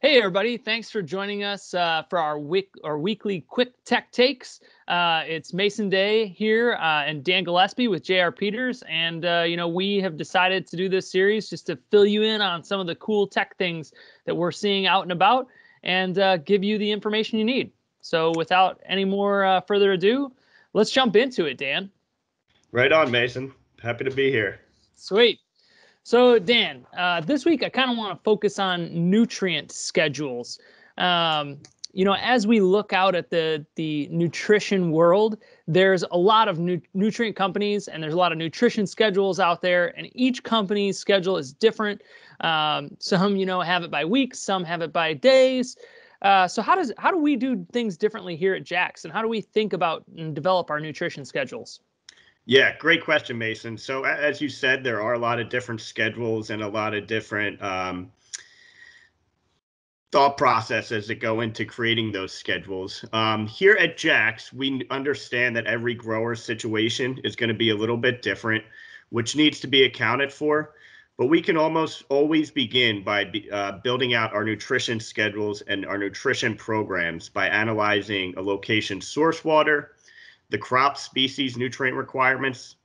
Hey everybody! Thanks for joining us uh, for our week our weekly quick tech takes. Uh, it's Mason Day here uh, and Dan Gillespie with JR Peters, and uh, you know we have decided to do this series just to fill you in on some of the cool tech things that we're seeing out and about, and uh, give you the information you need. So without any more uh, further ado, let's jump into it, Dan. Right on, Mason. Happy to be here. Sweet. So, Dan, uh, this week I kind of want to focus on nutrient schedules. Um, you know, as we look out at the the nutrition world, there's a lot of nu- nutrient companies and there's a lot of nutrition schedules out there, and each company's schedule is different. Um, some, you know, have it by weeks, some have it by days. Uh, so how does how do we do things differently here at and how do we think about and develop our nutrition schedules? Yeah, great question, Mason. So as you said, there are a lot of different schedules and a lot of different um, thought processes that go into creating those schedules. Um, here at Jack's, we understand that every grower's situation is going to be a little bit different, which needs to be accounted for. But we can almost always begin by uh, building out our nutrition schedules and our nutrition programs by analyzing a location's source water, the crop species nutrient requirements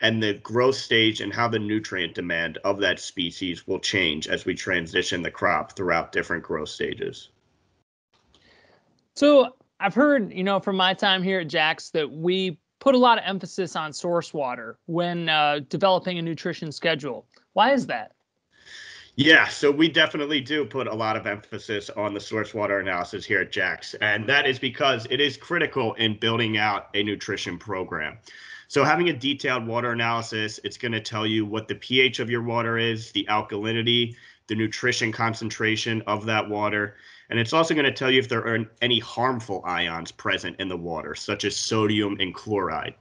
and the growth stage and how the nutrient demand of that species will change as we transition the crop throughout different growth stages. So I've heard, you know, from my time here at Jack's that we put a lot of emphasis on source water when uh, developing a nutrition schedule. Why is that? Yeah, so we definitely do put a lot of emphasis on the source water analysis here at Jack's, and that is because it is critical in building out a nutrition program. So having a detailed water analysis, it's going to tell you what the pH of your water is, the alkalinity, the nutrition concentration of that water, and it's also going to tell you if there are any harmful ions present in the water, such as sodium and chloride.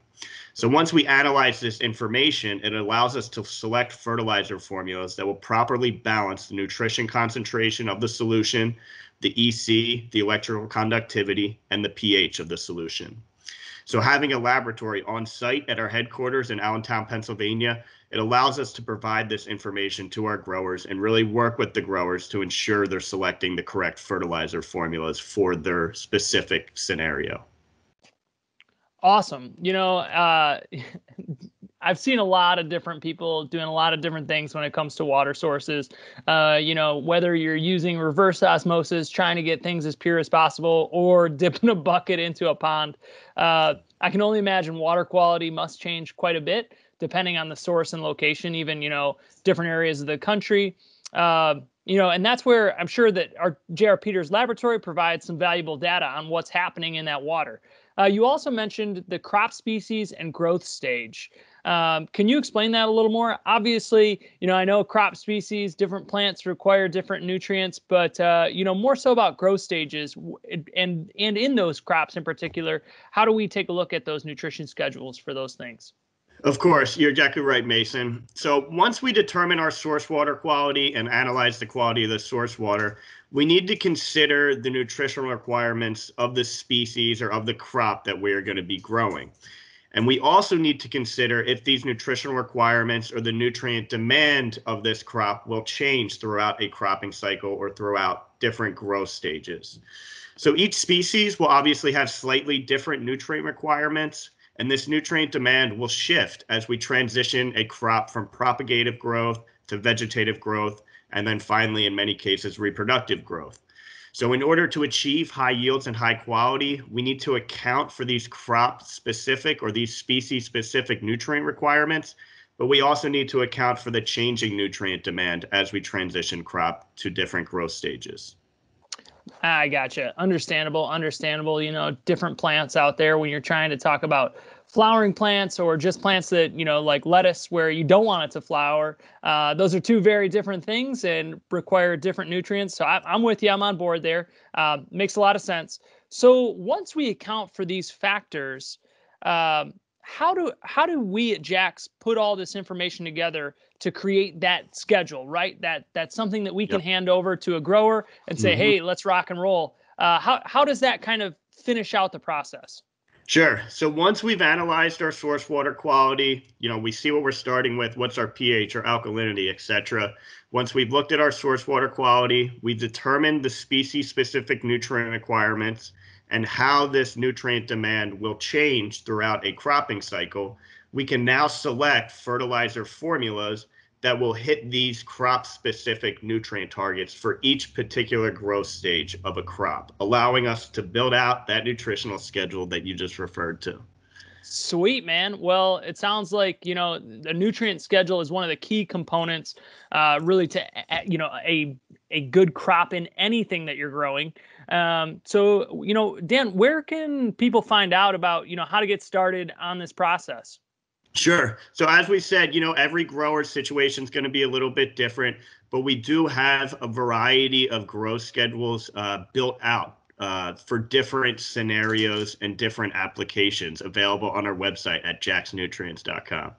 So once we analyze this information, it allows us to select fertilizer formulas that will properly balance the nutrition concentration of the solution, the EC, the electrical conductivity, and the pH of the solution. So having a laboratory on site at our headquarters in Allentown, Pennsylvania, it allows us to provide this information to our growers and really work with the growers to ensure they're selecting the correct fertilizer formulas for their specific scenario awesome. You know, uh, I've seen a lot of different people doing a lot of different things when it comes to water sources. Uh, you know, whether you're using reverse osmosis, trying to get things as pure as possible, or dipping a bucket into a pond. Uh, I can only imagine water quality must change quite a bit depending on the source and location, even, you know, different areas of the country. Uh, you know, and that's where I'm sure that our JR Peters laboratory provides some valuable data on what's happening in that water. Uh, you also mentioned the crop species and growth stage. Um, can you explain that a little more? Obviously, you know, I know crop species, different plants require different nutrients, but uh, you know, more so about growth stages and and in those crops in particular, how do we take a look at those nutrition schedules for those things? Of course, you're exactly right, Mason. So once we determine our source water quality and analyze the quality of the source water, we need to consider the nutritional requirements of the species or of the crop that we're going to be growing. And we also need to consider if these nutritional requirements or the nutrient demand of this crop will change throughout a cropping cycle or throughout different growth stages. So each species will obviously have slightly different nutrient requirements and this nutrient demand will shift as we transition a crop from propagative growth to vegetative growth, and then finally, in many cases, reproductive growth. So in order to achieve high yields and high quality, we need to account for these crop specific or these species specific nutrient requirements, but we also need to account for the changing nutrient demand as we transition crop to different growth stages. I gotcha. Understandable, understandable. You know, different plants out there when you're trying to talk about flowering plants or just plants that, you know, like lettuce where you don't want it to flower. Uh, those are two very different things and require different nutrients. So I, am with you. I'm on board there. Uh, makes a lot of sense. So once we account for these factors, um, how do how do we at Jack's put all this information together to create that schedule, right? That that's something that we can hand over to a grower and say, mm-hmm. "Hey, let's rock and roll." Uh, how how does that kind of finish out the process? Sure. So once we've analyzed our source water quality, you know, we see what we're starting with, what's our pH or alkalinity, et cetera. Once we've looked at our source water quality, we determined the species specific nutrient requirements and how this nutrient demand will change throughout a cropping cycle. We can now select fertilizer formulas that will hit these crop specific nutrient targets for each particular growth stage of a crop, allowing us to build out that nutritional schedule that you just referred to. Sweet, man. Well, it sounds like, you know, the nutrient schedule is one of the key components uh, really to, you know, a, a good crop in anything that you're growing. Um, so, you know, Dan, where can people find out about, you know, how to get started on this process? Sure. So as we said, you know, every grower situation is going to be a little bit different, but we do have a variety of growth schedules uh, built out uh, for different scenarios and different applications available on our website at jacksnutrients.com.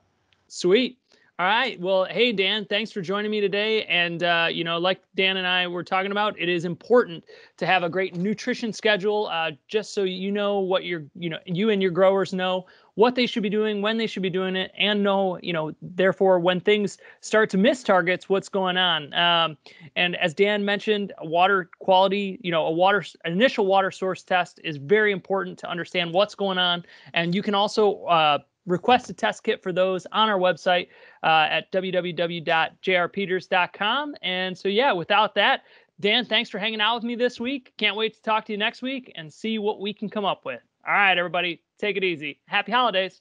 Sweet. All right. Well, hey Dan, thanks for joining me today. And uh, you know, like Dan and I were talking about, it is important to have a great nutrition schedule, uh, just so you know what your, you know, you and your growers know what they should be doing, when they should be doing it, and know, you know, therefore, when things start to miss targets, what's going on. Um, and as Dan mentioned, water quality, you know, a water initial water source test is very important to understand what's going on. And you can also uh, request a test kit for those on our website uh, at www.jrpeters.com. And so, yeah, without that, Dan, thanks for hanging out with me this week. Can't wait to talk to you next week and see what we can come up with. All right, everybody, take it easy. Happy holidays.